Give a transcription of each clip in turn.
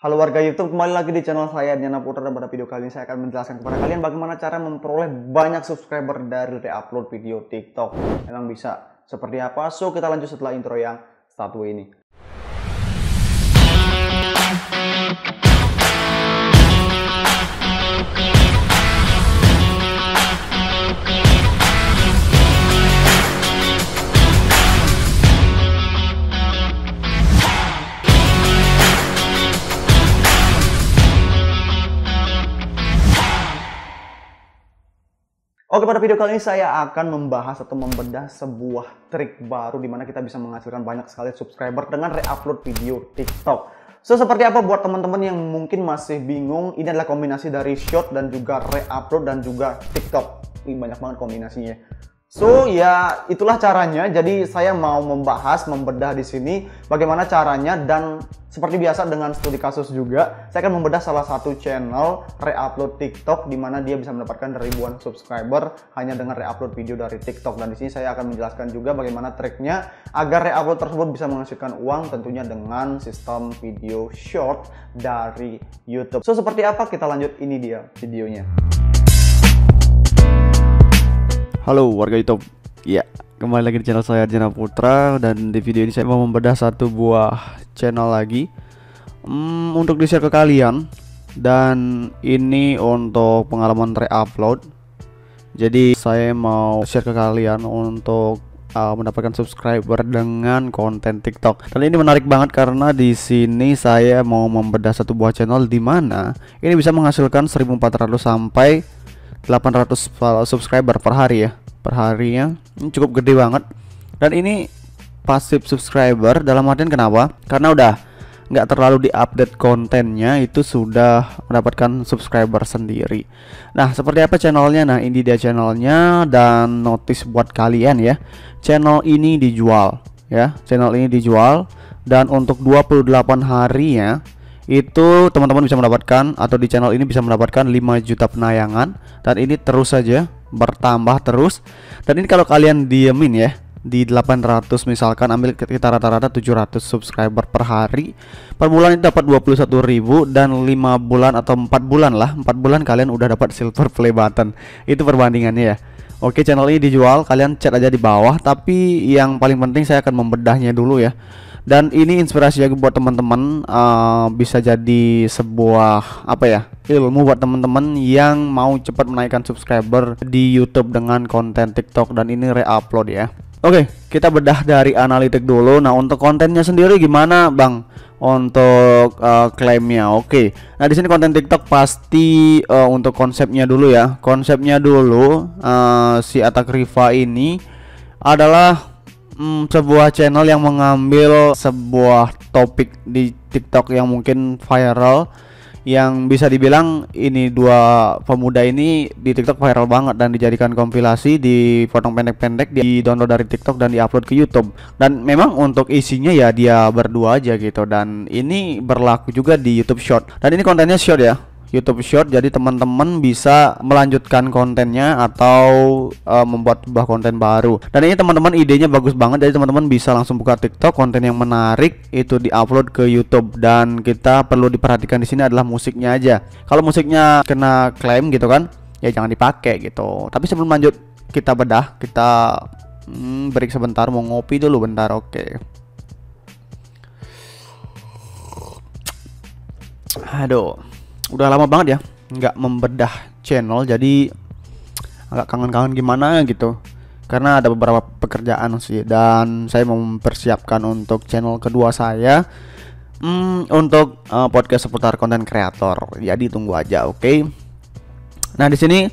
Halo warga YouTube, kembali lagi di channel saya Diana Putra dan pada video kali ini saya akan menjelaskan kepada kalian bagaimana cara memperoleh banyak subscriber dari re-upload video TikTok. Emang bisa seperti apa? So kita lanjut setelah intro yang satu ini. Oke, pada video kali ini saya akan membahas atau membedah sebuah trik baru di mana kita bisa menghasilkan banyak sekali subscriber dengan re-upload video TikTok. So, seperti apa buat teman-teman yang mungkin masih bingung, ini adalah kombinasi dari short dan juga re-upload dan juga TikTok. Ini banyak banget kombinasinya. So ya itulah caranya. Jadi saya mau membahas, membedah di sini bagaimana caranya dan seperti biasa dengan studi kasus juga, saya akan membedah salah satu channel re-upload TikTok di mana dia bisa mendapatkan ribuan subscriber hanya dengan re-upload video dari TikTok. Dan di sini saya akan menjelaskan juga bagaimana triknya agar re-upload tersebut bisa menghasilkan uang tentunya dengan sistem video short dari YouTube. So seperti apa? Kita lanjut ini dia videonya. Halo warga YouTube. Ya kembali lagi di channel saya Jana Putra Dan di video ini saya mau membedah satu buah channel lagi. Hmm, Untuk di share ke kalian Dan ini untuk pengalaman re-upload. Jadi saya mau share ke kalian untuk uh, mendapatkan subscriber dengan konten TikTok. Dan ini menarik banget karena di sini saya mau membedah satu buah channel di mana ini bisa menghasilkan 1400 sampai 800 subscriber per hari ya per harinya. Ini cukup gede banget. Dan ini pasif subscriber dalam artian kenapa? Karena udah nggak terlalu diupdate kontennya itu sudah mendapatkan subscriber sendiri. Nah seperti apa channelnya? Nah ini dia channelnya dan notice buat kalian ya channel ini dijual ya. Channel ini dijual dan untuk 28 hari ya itu teman-teman bisa mendapatkan atau di channel ini bisa mendapatkan 5 juta penayangan. Dan ini terus saja bertambah terus. Dan ini kalau kalian diemin ya di 800 misalkan ambil kita rata-rata 700 subscriber per hari per bulan itu dapat 21.000 dan 5 bulan atau 4 bulan lah 4 bulan kalian udah dapat silver play button. Itu perbandingannya ya. Oke channel ini dijual kalian chat aja di bawah tapi yang paling penting saya akan membedahnya dulu ya dan ini inspirasi juga buat teman-teman uh, bisa jadi sebuah apa ya ilmu buat teman-teman yang mau cepat menaikkan subscriber di YouTube dengan konten TikTok dan ini re-upload ya. Oke, kita bedah dari analitik dulu. Nah, untuk kontennya sendiri gimana, Bang? Untuk uh, klaimnya, oke. Nah, di sini konten TikTok pasti uh, untuk konsepnya dulu ya. Konsepnya dulu uh, si Atak Riva ini adalah hmm, sebuah channel yang mengambil sebuah topik di TikTok yang mungkin viral yang bisa dibilang ini dua pemuda ini di TikTok viral banget dan dijadikan kompilasi di potong pendek-pendek di download dari TikTok dan diupload ke YouTube. Dan memang untuk isinya ya dia berdua aja gitu dan ini berlaku juga di YouTube Short. Dan ini kontennya short ya YouTube Short jadi teman-teman bisa melanjutkan kontennya atau uh, membuat sebuah konten baru. Dan ini teman-teman idenya bagus banget jadi teman-teman bisa langsung buka TikTok konten yang menarik itu diupload ke YouTube. Dan kita perlu diperhatikan di sini adalah musiknya aja. Kalau musiknya kena klaim gitu kan ya jangan dipakai gitu. Tapi sebelum lanjut kita bedah kita hmm, break sebentar mau ngopi dulu bentar oke. Okay. aduh udah lama banget ya nggak membedah channel jadi agak kangen-kangen gimana gitu. Karena ada beberapa pekerjaan sih dan saya mempersiapkan untuk channel kedua saya. Hmm, untuk uh, podcast seputar konten kreator. Jadi tunggu aja oke? Okay? nah di sini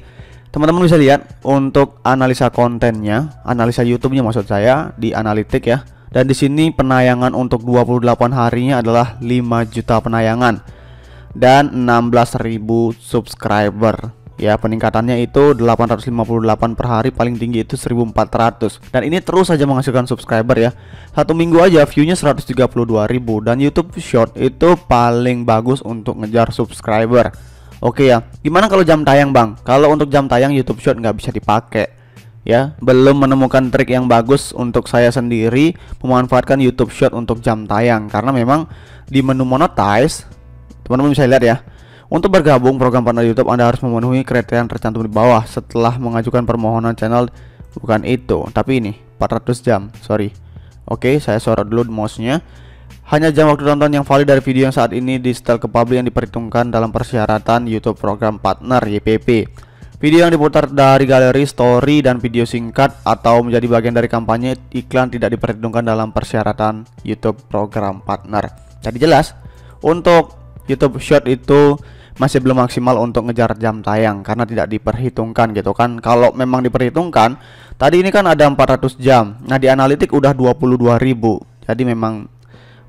teman-teman bisa lihat untuk analisa kontennya analisa YouTube-nya maksud saya di analitik ya. Dan di sini penayangan untuk 28 harinya adalah 5 juta penayangan dan 16.000 subscriber. Ya peningkatannya itu 858 per hari paling tinggi itu 1400 dan ini terus saja menghasilkan subscriber ya. Satu minggu aja viewnya 132.000 dan YouTube Short itu paling bagus untuk ngejar subscriber. Oke ya. Gimana kalau jam tayang bang? Kalau untuk jam tayang YouTube Short nggak bisa dipakai ya. Belum menemukan trik yang bagus untuk saya sendiri memanfaatkan YouTube Short untuk jam tayang karena memang di menu monetize Teman-teman bisa lihat ya. Untuk bergabung program partner YouTube Anda harus memenuhi kriteria yang tercantum di bawah setelah mengajukan permohonan channel bukan itu, tapi ini 400 jam. Sorry. Oke, saya sorot dulu mouse-nya. Hanya jam waktu tonton yang valid dari video yang saat ini di setel ke publik yang diperhitungkan dalam persyaratan YouTube program partner YPP. Video yang diputar dari galeri, story, dan video singkat atau menjadi bagian dari kampanye iklan tidak diperhitungkan dalam persyaratan YouTube program partner. Jadi jelas, untuk YouTube Short itu masih belum maksimal untuk ngejar jam tayang karena tidak diperhitungkan gitu kan. Kalau memang diperhitungkan, tadi ini kan ada 400 jam. Nah, di analitik udah 22.000. Jadi memang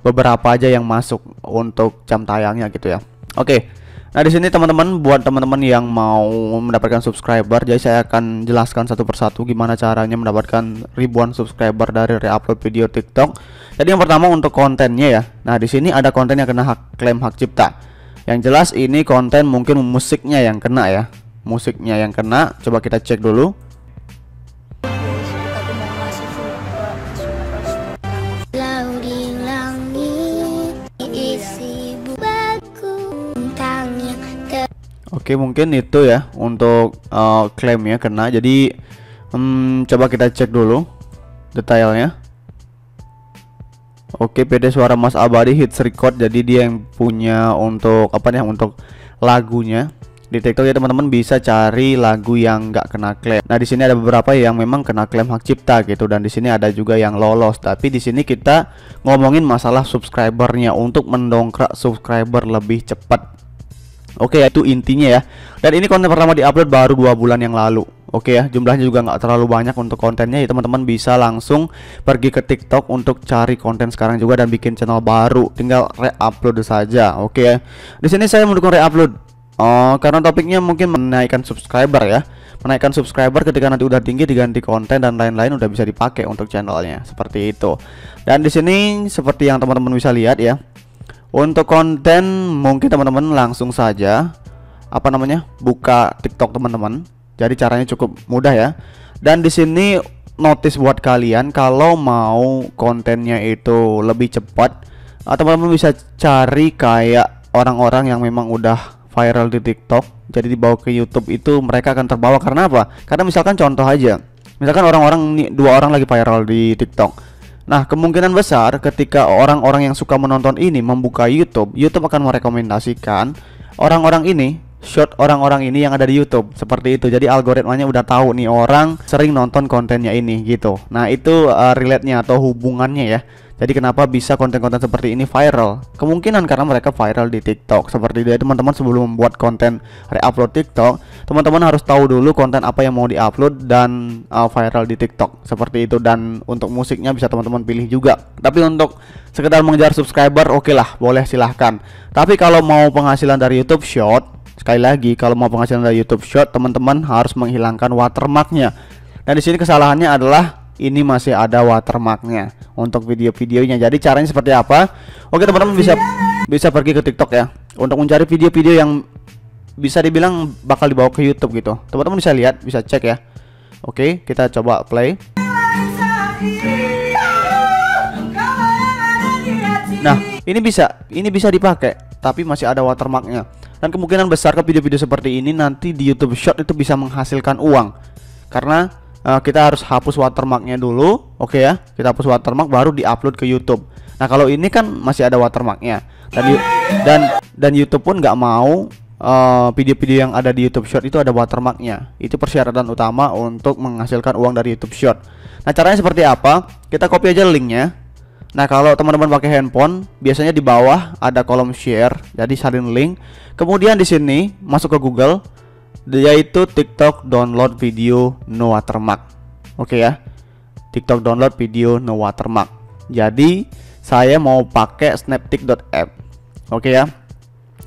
beberapa aja yang masuk untuk jam tayangnya gitu ya. Oke. Nah, di sini teman-teman buat teman-teman yang mau mendapatkan subscriber, jadi saya akan jelaskan satu persatu gimana caranya mendapatkan ribuan subscriber dari reupload video TikTok. Jadi yang pertama untuk kontennya ya. Nah, di sini ada konten yang kena hak klaim hak cipta. Yang jelas ini konten mungkin musiknya yang kena ya. Musiknya yang kena. Coba kita cek dulu. Oke mungkin itu ya untuk uh, klaimnya kena jadi um, coba kita cek dulu detailnya Oke, PD Suara Mas Abadi hits record jadi dia yang punya untuk apa nih untuk lagunya. Di TikTok ya teman-teman bisa cari lagu yang nggak kena klaim. Nah, di sini ada beberapa yang memang kena klaim hak cipta gitu dan di sini ada juga yang lolos. Tapi di sini kita ngomongin masalah subscribernya untuk mendongkrak subscriber lebih cepat. Oke, itu intinya ya. Dan ini konten pertama diupload baru dua bulan yang lalu. Oke ya, jumlahnya juga nggak terlalu banyak untuk kontennya. Ya teman-teman bisa langsung pergi ke TikTok untuk cari konten sekarang juga dan bikin channel baru. Tinggal re-upload saja. Oke ya. Di sini saya mendukung re-upload. Oh, karena topiknya mungkin menaikkan subscriber ya. Menaikkan subscriber ketika nanti udah tinggi diganti konten dan lain-lain udah bisa dipakai untuk channelnya. Seperti itu. Dan di sini seperti yang teman-teman bisa lihat ya. Untuk konten mungkin teman-teman langsung saja apa namanya? buka TikTok teman-teman jadi caranya cukup mudah ya. Dan di sini notice buat kalian kalau mau kontennya itu lebih cepat atau teman-teman bisa cari kayak orang-orang yang memang udah viral di TikTok jadi dibawa ke YouTube itu mereka akan terbawa karena apa? Karena misalkan contoh aja. Misalkan orang-orang dua orang lagi viral di TikTok. Nah, kemungkinan besar ketika orang-orang yang suka menonton ini membuka YouTube, YouTube akan merekomendasikan orang-orang ini short orang-orang ini yang ada di YouTube seperti itu. Jadi algoritmanya udah tahu nih orang sering nonton kontennya ini gitu. Nah, itu uh, relate-nya atau hubungannya ya. Jadi kenapa bisa konten-konten seperti ini viral? Kemungkinan karena mereka viral di TikTok. Seperti itu teman-teman sebelum membuat konten re-upload TikTok, teman-teman harus tahu dulu konten apa yang mau di-upload dan uh, viral di TikTok. Seperti itu dan untuk musiknya bisa teman-teman pilih juga. Tapi untuk sekedar mengejar subscriber, oke okay lah, boleh silahkan. Tapi kalau mau penghasilan dari YouTube Short, Sekali lagi, kalau mau penghasilan dari YouTube Short, teman-teman harus menghilangkan watermarknya. Dan di sini kesalahannya adalah ini masih ada watermarknya untuk video-videonya. Jadi caranya seperti apa? Oke teman-teman bisa bisa pergi ke TikTok ya untuk mencari video-video yang bisa dibilang bakal dibawa ke YouTube gitu. Teman-teman bisa lihat, bisa cek ya. Oke, kita coba play. Nah, ini bisa, ini bisa dipakai, tapi masih ada watermarknya. Dan kemungkinan besar ke video-video seperti ini nanti di YouTube Short itu bisa menghasilkan uang. Karena uh, kita harus hapus watermarknya dulu, oke okay ya. Kita hapus watermark baru diupload ke YouTube. Nah kalau ini kan masih ada watermarknya dan dan dan YouTube pun nggak mau eh, video-video uh, yang ada di YouTube Short itu ada watermarknya. Itu persyaratan utama untuk menghasilkan uang dari YouTube Short. Nah caranya seperti apa? Kita copy aja linknya Nah, kalau teman-teman pakai handphone, biasanya di bawah ada kolom share, jadi salin link. Kemudian di sini masuk ke Google, yaitu TikTok download video no watermark. Oke ya. TikTok download video no watermark. Jadi, saya mau pakai snaptik.app. Oke ya.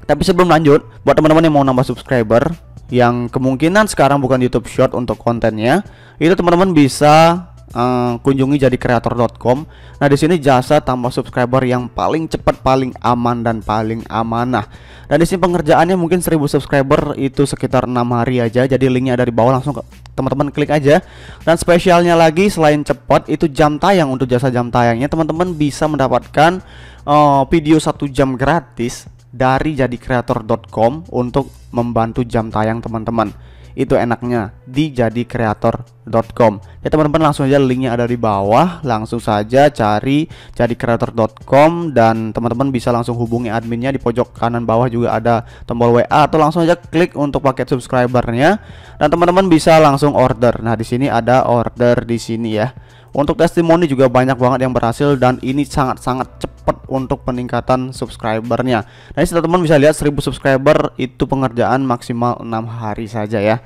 Tapi sebelum lanjut, buat teman-teman yang mau nambah subscriber yang kemungkinan sekarang bukan YouTube Short untuk kontennya, itu teman-teman bisa uh, kunjungi jadi kreator.com. Nah, di sini jasa tambah subscriber yang paling cepat, paling aman dan paling amanah. Dan di sini pengerjaannya mungkin 1000 subscriber itu sekitar enam hari aja. Jadi linknya ada di bawah langsung ke teman-teman klik aja. Dan spesialnya lagi selain cepat itu jam tayang untuk jasa jam tayangnya teman-teman bisa mendapatkan uh, video satu jam gratis dari jadikreator.com untuk membantu jam tayang teman-teman itu enaknya di jadikreator.com ya teman-teman langsung aja linknya ada di bawah. Langsung saja cari jadikreator.com dan teman-teman bisa langsung hubungi adminnya. Di pojok kanan bawah juga ada tombol WA atau langsung aja klik untuk paket subscribernya. Dan teman-teman bisa langsung order. Nah di sini ada order di sini ya untuk testimoni juga banyak banget yang berhasil dan ini sangat-sangat cepat untuk peningkatan subscribernya. Nah, teman-teman bisa lihat 1000 subscriber itu pengerjaan maksimal 6 hari saja ya.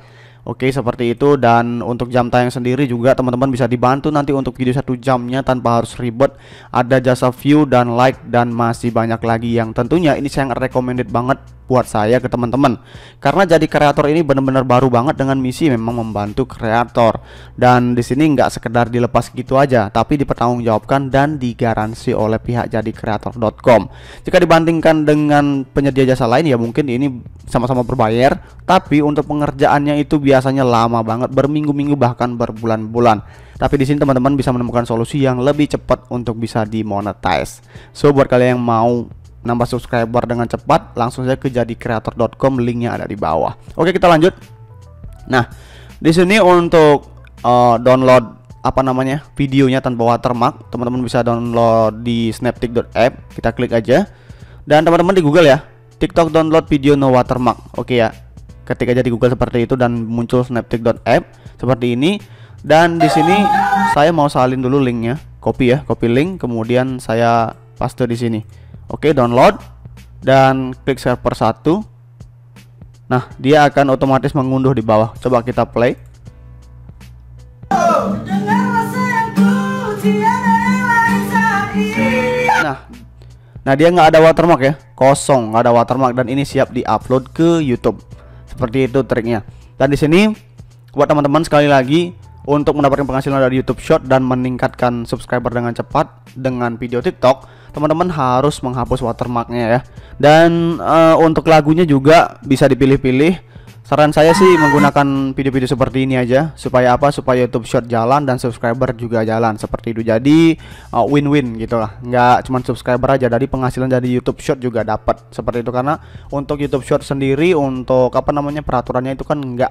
Oke seperti itu. Dan untuk jam tayang sendiri juga teman-teman bisa dibantu nanti untuk video satu jamnya tanpa harus ribet. Ada jasa view dan like dan masih banyak lagi yang tentunya ini sangat recommended banget buat saya ke teman-teman. Karena jadi kreator ini benar-benar baru banget dengan misi memang membantu kreator. Dan di sini nggak sekedar dilepas gitu aja tapi dipertanggungjawabkan dan digaransi oleh pihak jadi kreator.com jika dibandingkan dengan penyedia jasa lain ya mungkin ini sama-sama berbayar. Tapi untuk pengerjaannya itu biasanya lama banget berminggu-minggu bahkan berbulan-bulan tapi di sini teman-teman bisa menemukan solusi yang lebih cepat untuk bisa dimonetize so buat kalian yang mau nambah subscriber dengan cepat, langsung saja ke jadikreator.com, linknya ada di bawah. Oke, kita lanjut. Nah, di sini untuk uh, download apa namanya videonya tanpa watermark, teman-teman bisa download di snaptik.app. Kita klik aja. Dan teman-teman di Google ya, TikTok download video no watermark. Oke ya. Ketik aja di Google seperti itu dan muncul snaptik.app seperti ini. Dan di sini saya mau salin dulu linknya, copy ya, copy link, kemudian saya paste di sini. Oke, download dan klik server 1. Nah, dia akan otomatis mengunduh di bawah. Coba kita play. Nah, nah dia nggak ada watermark ya, kosong, nggak ada watermark dan ini siap diupload ke YouTube. Seperti itu triknya. Dan di sini buat teman-teman sekali lagi untuk mendapatkan penghasilan dari YouTube Short dan meningkatkan subscriber dengan cepat dengan video TikTok, teman-teman harus menghapus watermarknya ya. Dan uh, untuk lagunya juga bisa dipilih-pilih. Saran saya sih menggunakan video-video seperti ini aja supaya apa? Supaya YouTube Short jalan dan subscriber juga jalan seperti itu. Jadi uh, win-win uh, gitu lah. Nggak cuma subscriber aja, dari penghasilan dari YouTube Short juga dapat seperti itu karena untuk YouTube Short sendiri untuk apa namanya peraturannya itu kan nggak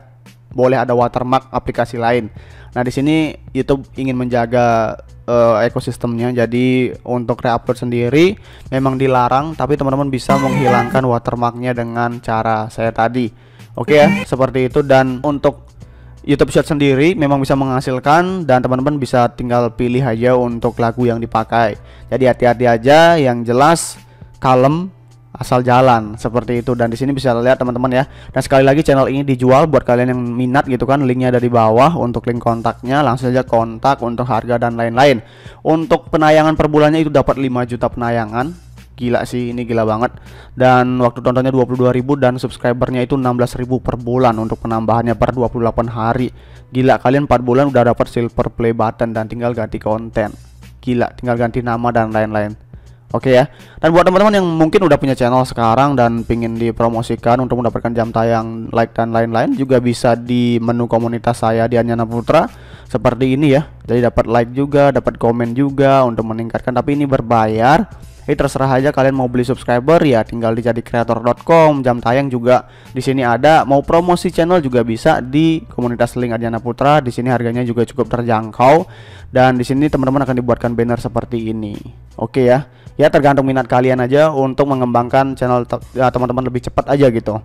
boleh ada watermark aplikasi lain. Nah, di sini YouTube ingin menjaga uh, ekosistemnya. Jadi untuk reupload sendiri memang dilarang, tapi teman-teman bisa menghilangkan watermarknya dengan cara saya tadi. Oke ya, seperti itu. Dan untuk YouTube Short sendiri memang bisa menghasilkan dan teman-teman bisa tinggal pilih aja untuk lagu yang dipakai. Jadi hati-hati aja yang jelas kalem asal jalan seperti itu. Dan di sini bisa lihat teman-teman ya. Dan sekali lagi channel ini dijual buat kalian yang minat gitu kan. Linknya ada di bawah untuk link kontaknya. Langsung saja kontak untuk harga dan lain-lain. Untuk penayangan per bulannya itu dapat 5 juta penayangan gila sih ini gila banget dan waktu tontonnya 22.000 dan subscribernya itu 16.000 per bulan untuk penambahannya per 28 hari gila kalian 4 bulan udah dapat silver play button dan tinggal ganti konten gila tinggal ganti nama dan lain-lain Oke okay ya. Dan buat teman-teman yang mungkin udah punya channel sekarang dan pingin dipromosikan untuk mendapatkan jam tayang, like dan lain-lain juga bisa di menu komunitas saya di Anyana Putra seperti ini ya. Jadi dapat like juga, dapat komen juga untuk meningkatkan tapi ini berbayar. Ini terserah aja kalian mau beli subscriber ya tinggal di jadikreator.com. Jam tayang juga di sini ada. Mau promosi channel juga bisa di komunitas link Adiana Putra. Di sini harganya juga cukup terjangkau dan di sini teman-teman akan dibuatkan banner seperti ini. Oke ya ya tergantung minat kalian aja untuk mengembangkan channel ya, teman-teman lebih cepat aja gitu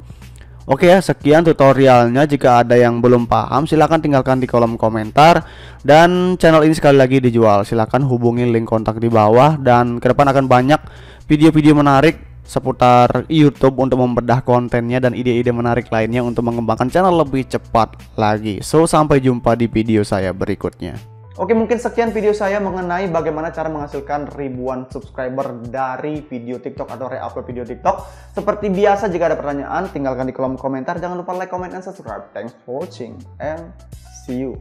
Oke ya, sekian tutorialnya. Jika ada yang belum paham, silahkan tinggalkan di kolom komentar. Dan channel ini sekali lagi dijual. Silahkan hubungi link kontak di bawah. Dan ke depan akan banyak video-video menarik seputar YouTube untuk membedah kontennya dan ide-ide menarik lainnya untuk mengembangkan channel lebih cepat lagi. So, sampai jumpa di video saya berikutnya. Oke, mungkin sekian video saya mengenai bagaimana cara menghasilkan ribuan subscriber dari video TikTok atau re-upload video TikTok. Seperti biasa, jika ada pertanyaan, tinggalkan di kolom komentar. Jangan lupa like, comment, and subscribe. Thanks for watching, and see you.